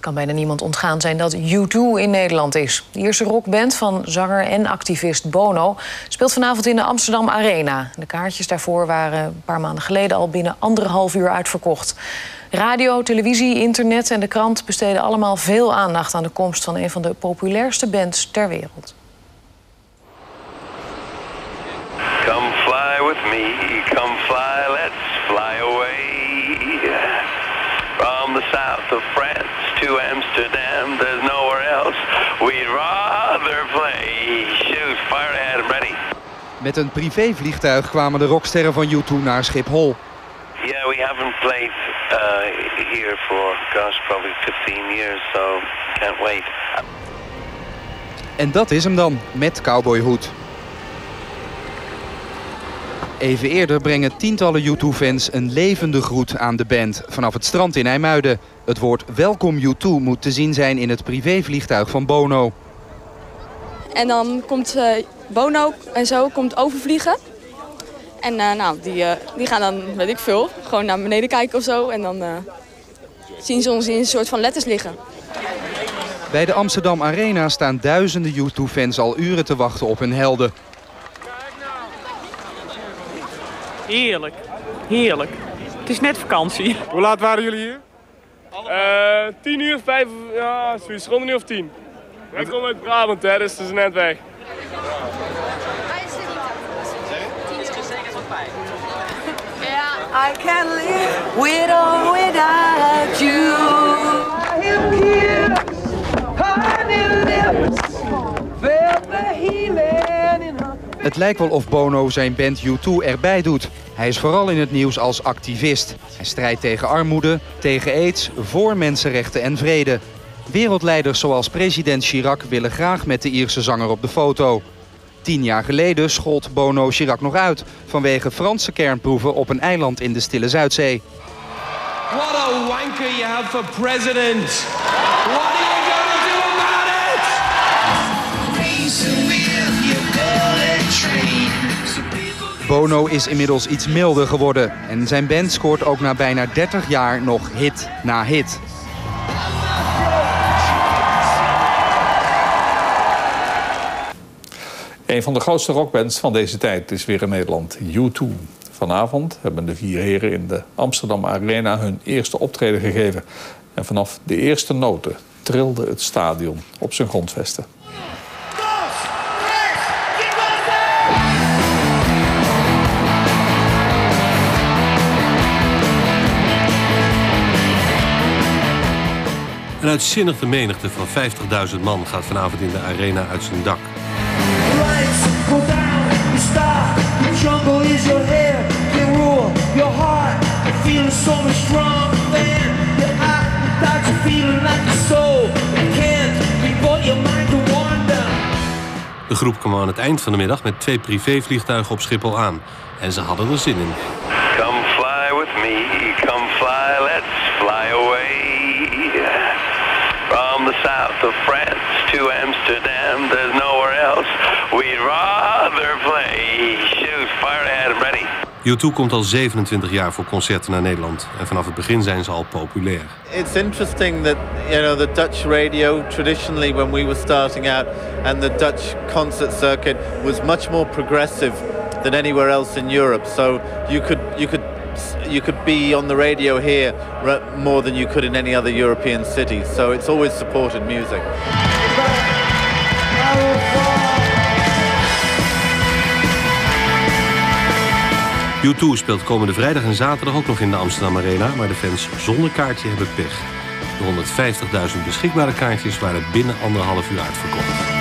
kan bijna niemand ontgaan zijn dat U2 in Nederland is. De eerste rockband van zanger en activist Bono speelt vanavond in de Amsterdam Arena. De kaartjes daarvoor waren een paar maanden geleden al binnen anderhalf uur uitverkocht. Radio, televisie, internet en de krant besteden allemaal veel aandacht aan de komst van een van de populairste bands ter wereld. Come fly with me, come fly, let's fly away. From the south of rather play. Shoot, fire ahead, I'm ready. Met een privévliegtuig kwamen de rocksterren van U2 naar Schiphol. Yeah, we haven't played uh, here for, gosh, probably 15 years, so can't wait. En dat is hem dan, met cowboyhoed. Even eerder brengen tientallen U2-fans een levende groet aan de band vanaf het strand in IJmuiden. Het woord welkom U2 moet te zien zijn in het privévliegtuig van Bono. En dan komt eh, Bono en zo komt overvliegen. En eh, nou, die, eh, die gaan dan, weet ik veel, gewoon naar beneden kijken of zo. En dan zien ze ons in een soort van letters liggen. Bij de Amsterdam Arena staan duizenden U2-fans al uren te wachten op hun helden. Heerlijk. Heerlijk. Het is net vakantie. Hoe laat waren jullie hier? Uh, tien uur, vijf, ja, zoiets, rond een uur of tien. Ik kom uit Brabant, hè, dus het is net weg. I can't live with or without Het lijkt wel of Bono zijn band U2 erbij doet. Hij is vooral in het nieuws als activist. Hij strijdt tegen armoede, tegen aids, voor mensenrechten en vrede. Wereldleiders zoals president Chirac willen graag met de Ierse zanger op de foto. Tien jaar geleden schold Bono Chirac nog uit... vanwege Franse kernproeven op een eiland in de Stille Zuidzee. What a wanker you have for president! What Bono is inmiddels iets milder geworden... en zijn band scoort ook na bijna 30 jaar nog hit na hit. Een van de grootste rockbands van deze tijd is weer in Nederland, U2. Vanavond hebben de vier heren in de Amsterdam Arena hun eerste optreden gegeven. En vanaf de eerste noten trilde het stadion op zijn grondvesten. Uitzinnige menigte van 50.000 man gaat vanavond in de arena uit zijn dak. De groep kwam aan het eind van de middag met twee privévliegtuigen op Schiphol aan. En ze hadden er zin in. Come fly with me, the south of France to Amsterdam, there's nowhere else we'd rather play. Shoot, fire ahead, I'm ready. U2 komt al 27 jaar voor concerten naar Nederland. En vanaf het begin zijn ze al populair. It's interesting that you know the Dutch radio traditionally when we were starting out and the Dutch concert circuit was much more progressive than anywhere else in Europe. So you could you could you could be on the radio here more than you could in any other European city. So it's always supported music. U2 speelt komende vrijdag en zaterdag ook nog in de Amsterdam Arena... maar de fans zonder kaartje hebben pech. De 150.000 beschikbare kaartjes waren binnen anderhalf uur uitverkocht.